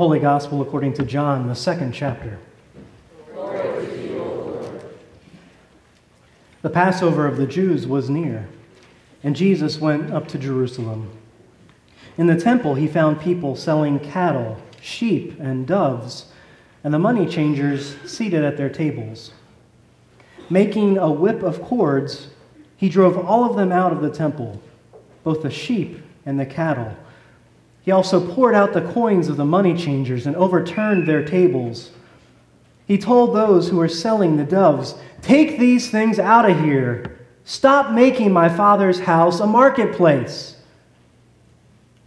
Holy Gospel according to John, the second chapter. the Passover of the Jews was near, and Jesus went up to Jerusalem. In the temple, he found people selling cattle, sheep, and doves, and the money changers seated at their tables. Making a whip of cords, he drove all of them out of the temple, both the sheep and the cattle he also poured out the coins of the money changers and overturned their tables. He told those who were selling the doves, Take these things out of here. Stop making my father's house a marketplace.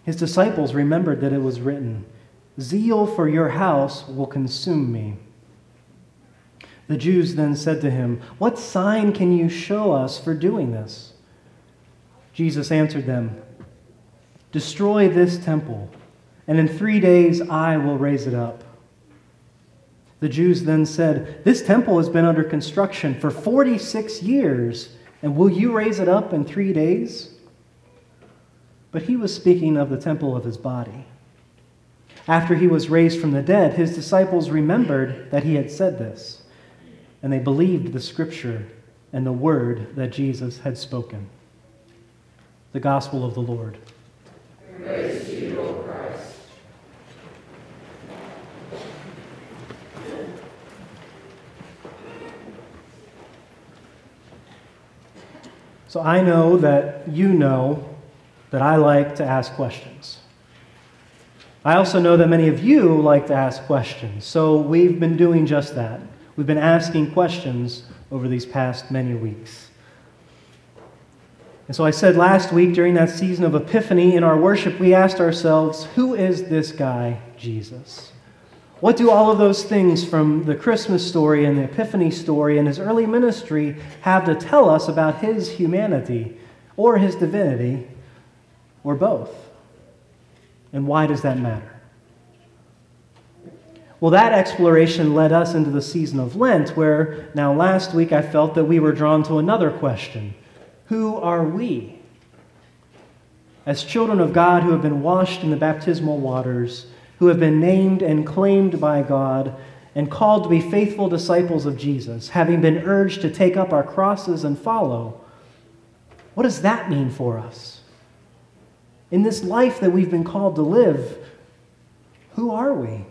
His disciples remembered that it was written, Zeal for your house will consume me. The Jews then said to him, What sign can you show us for doing this? Jesus answered them, Destroy this temple, and in three days I will raise it up. The Jews then said, This temple has been under construction for 46 years, and will you raise it up in three days? But he was speaking of the temple of his body. After he was raised from the dead, his disciples remembered that he had said this, and they believed the scripture and the word that Jesus had spoken. The gospel of the Lord. So I know that you know that I like to ask questions. I also know that many of you like to ask questions. So we've been doing just that. We've been asking questions over these past many weeks. And so I said last week during that season of Epiphany in our worship, we asked ourselves, who is this guy, Jesus? What do all of those things from the Christmas story and the Epiphany story and his early ministry have to tell us about his humanity or his divinity or both? And why does that matter? Well, that exploration led us into the season of Lent, where now last week I felt that we were drawn to another question who are we? As children of God who have been washed in the baptismal waters, who have been named and claimed by God, and called to be faithful disciples of Jesus, having been urged to take up our crosses and follow, what does that mean for us? In this life that we've been called to live, who are we?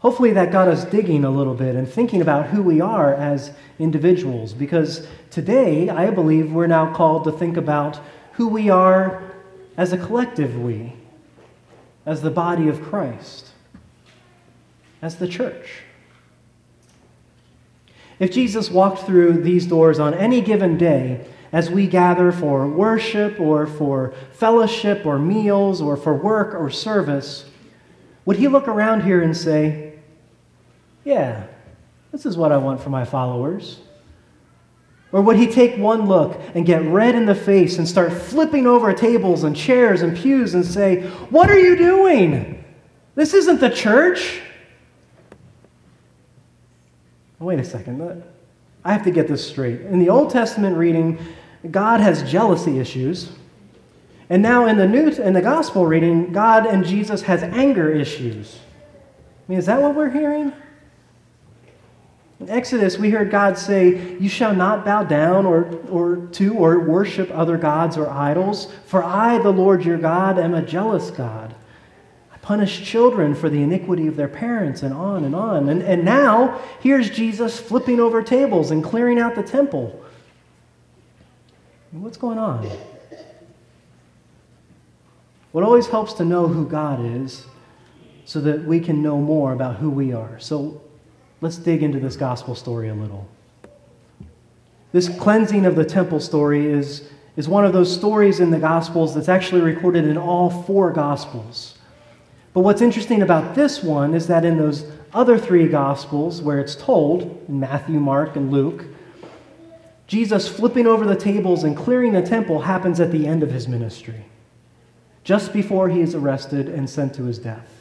Hopefully, that got us digging a little bit and thinking about who we are as individuals, because today I believe we're now called to think about who we are as a collective we, as the body of Christ, as the church. If Jesus walked through these doors on any given day, as we gather for worship or for fellowship or meals or for work or service, would he look around here and say, yeah, this is what I want for my followers? Or would he take one look and get red in the face and start flipping over tables and chairs and pews and say, What are you doing? This isn't the church. Oh, wait a second. I have to get this straight. In the Old Testament reading, God has jealousy issues. And now in the New in the Gospel reading, God and Jesus has anger issues. I mean, is that what we're hearing? In Exodus, we heard God say, You shall not bow down or, or to or worship other gods or idols, for I, the Lord your God, am a jealous God. I punish children for the iniquity of their parents, and on and on. And, and now, here's Jesus flipping over tables and clearing out the temple. What's going on? What always helps to know who God is so that we can know more about who we are. So Let's dig into this gospel story a little. This cleansing of the temple story is, is one of those stories in the gospels that's actually recorded in all four gospels. But what's interesting about this one is that in those other three gospels where it's told, in Matthew, Mark, and Luke, Jesus flipping over the tables and clearing the temple happens at the end of his ministry, just before he is arrested and sent to his death.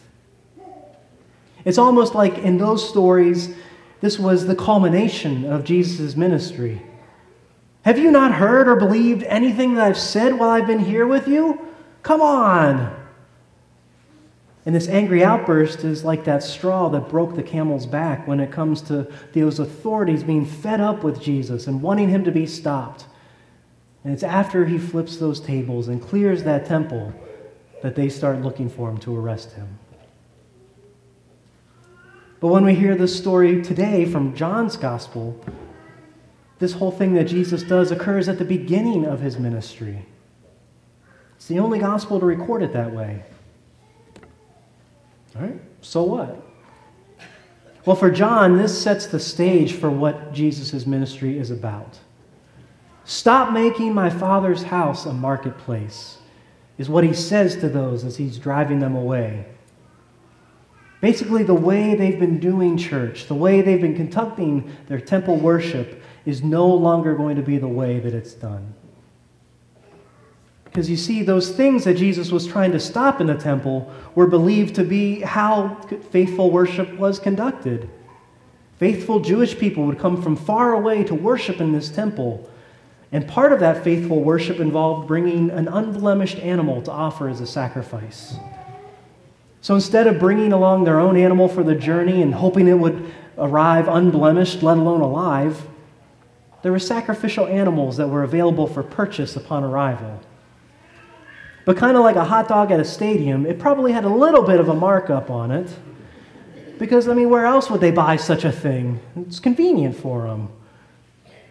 It's almost like in those stories, this was the culmination of Jesus' ministry. Have you not heard or believed anything that I've said while I've been here with you? Come on. And this angry outburst is like that straw that broke the camel's back when it comes to those authorities being fed up with Jesus and wanting him to be stopped. And it's after he flips those tables and clears that temple that they start looking for him to arrest him. But when we hear this story today from John's gospel, this whole thing that Jesus does occurs at the beginning of his ministry. It's the only gospel to record it that way. All right, so what? Well, for John, this sets the stage for what Jesus' ministry is about. Stop making my Father's house a marketplace, is what he says to those as he's driving them away. Basically, the way they've been doing church, the way they've been conducting their temple worship, is no longer going to be the way that it's done. Because you see, those things that Jesus was trying to stop in the temple were believed to be how faithful worship was conducted. Faithful Jewish people would come from far away to worship in this temple. And part of that faithful worship involved bringing an unblemished animal to offer as a sacrifice. So instead of bringing along their own animal for the journey and hoping it would arrive unblemished, let alone alive, there were sacrificial animals that were available for purchase upon arrival. But kind of like a hot dog at a stadium, it probably had a little bit of a markup on it. Because, I mean, where else would they buy such a thing? It's convenient for them.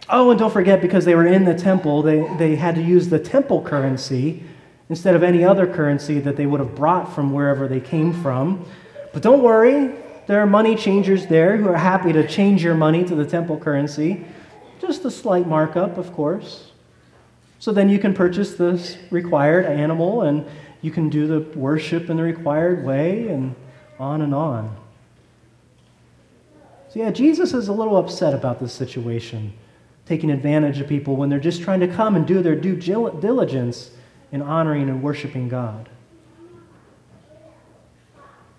Oh, and don't forget, because they were in the temple, they, they had to use the temple currency instead of any other currency that they would have brought from wherever they came from. But don't worry, there are money changers there who are happy to change your money to the temple currency. Just a slight markup, of course. So then you can purchase this required animal and you can do the worship in the required way and on and on. So, yeah, Jesus is a little upset about this situation, taking advantage of people when they're just trying to come and do their due diligence in honoring and worshiping God.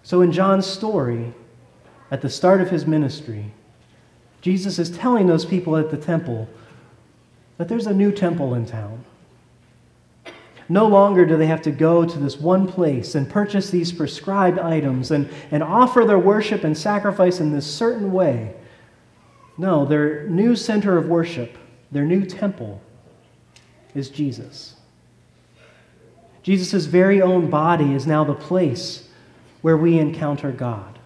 So, in John's story, at the start of his ministry, Jesus is telling those people at the temple that there's a new temple in town. No longer do they have to go to this one place and purchase these prescribed items and, and offer their worship and sacrifice in this certain way. No, their new center of worship, their new temple, is Jesus. Jesus' very own body is now the place where we encounter God.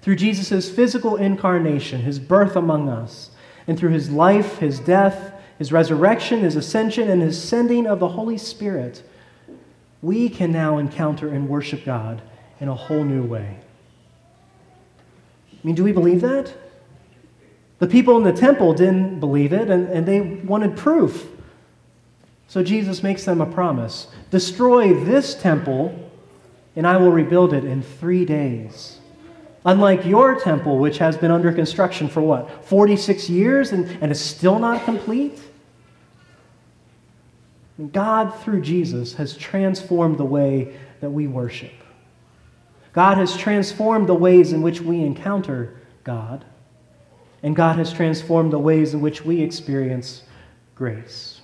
Through Jesus' physical incarnation, his birth among us, and through his life, his death, his resurrection, his ascension, and his sending of the Holy Spirit, we can now encounter and worship God in a whole new way. I mean, do we believe that? The people in the temple didn't believe it, and, and they wanted proof. So Jesus makes them a promise Destroy this temple, and I will rebuild it in three days. Unlike your temple, which has been under construction for what, 46 years and, and is still not complete? God, through Jesus, has transformed the way that we worship. God has transformed the ways in which we encounter God. And God has transformed the ways in which we experience grace.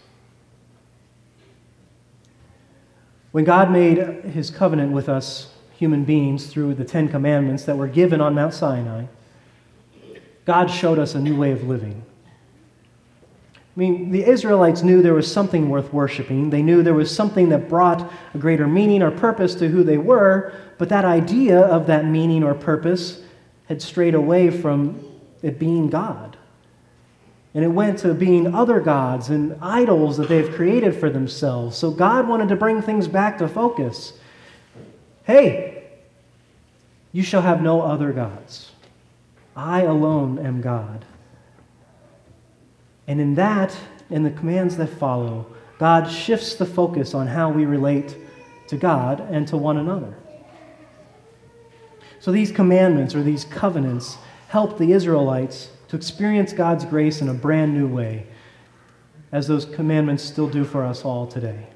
When God made his covenant with us human beings through the Ten Commandments that were given on Mount Sinai, God showed us a new way of living. I mean, the Israelites knew there was something worth worshiping. They knew there was something that brought a greater meaning or purpose to who they were, but that idea of that meaning or purpose had strayed away from it being God. And it went to being other gods and idols that they've created for themselves. So God wanted to bring things back to focus. Hey, you shall have no other gods. I alone am God. And in that, in the commands that follow, God shifts the focus on how we relate to God and to one another. So these commandments or these covenants help the Israelites to experience God's grace in a brand new way, as those commandments still do for us all today.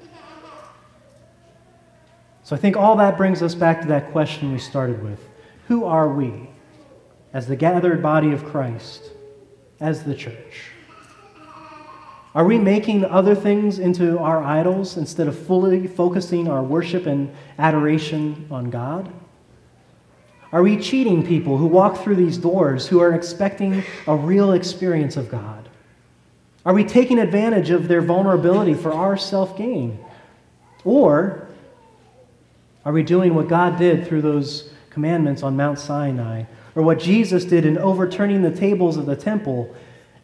So I think all that brings us back to that question we started with Who are we as the gathered body of Christ, as the church? Are we making other things into our idols instead of fully focusing our worship and adoration on God? Are we cheating people who walk through these doors who are expecting a real experience of God? Are we taking advantage of their vulnerability for our self gain? Or are we doing what God did through those commandments on Mount Sinai, or what Jesus did in overturning the tables of the temple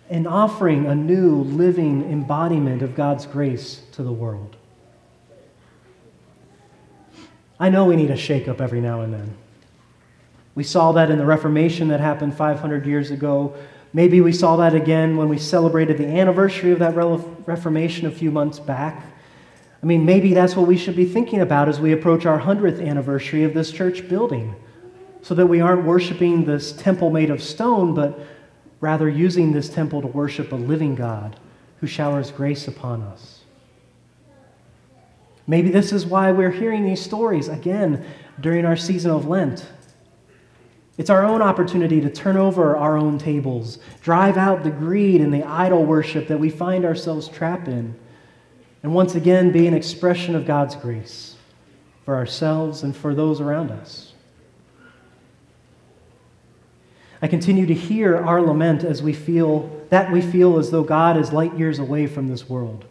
and offering a new living embodiment of God's grace to the world? I know we need a shakeup every now and then. We saw that in the Reformation that happened 500 years ago. Maybe we saw that again when we celebrated the anniversary of that Reformation a few months back. I mean, maybe that's what we should be thinking about as we approach our 100th anniversary of this church building, so that we aren't worshiping this temple made of stone, but rather using this temple to worship a living God who showers grace upon us. Maybe this is why we're hearing these stories again during our season of Lent. It's our own opportunity to turn over our own tables, drive out the greed and the idol worship that we find ourselves trapped in, and once again be an expression of God's grace for ourselves and for those around us. I continue to hear our lament as we feel that we feel as though God is light years away from this world.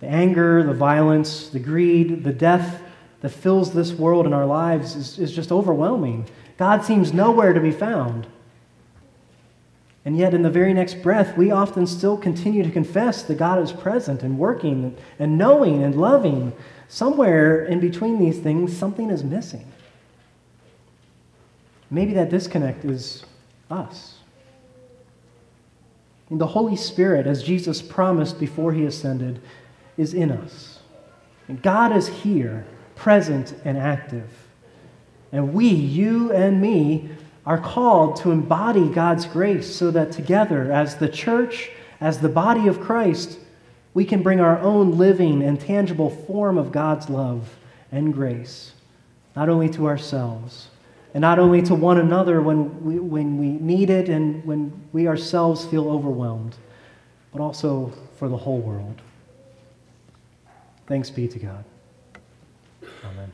The anger, the violence, the greed, the death that fills this world in our lives is, is just overwhelming. God seems nowhere to be found. And yet, in the very next breath, we often still continue to confess that God is present and working and knowing and loving. Somewhere in between these things, something is missing. Maybe that disconnect is us. And the Holy Spirit, as Jesus promised before he ascended, is in us. And God is here, present and active. And we, you and me, are called to embody God's grace so that together, as the church, as the body of Christ, we can bring our own living and tangible form of God's love and grace, not only to ourselves, and not only to one another when we, when we need it and when we ourselves feel overwhelmed, but also for the whole world. Thanks be to God. Amen.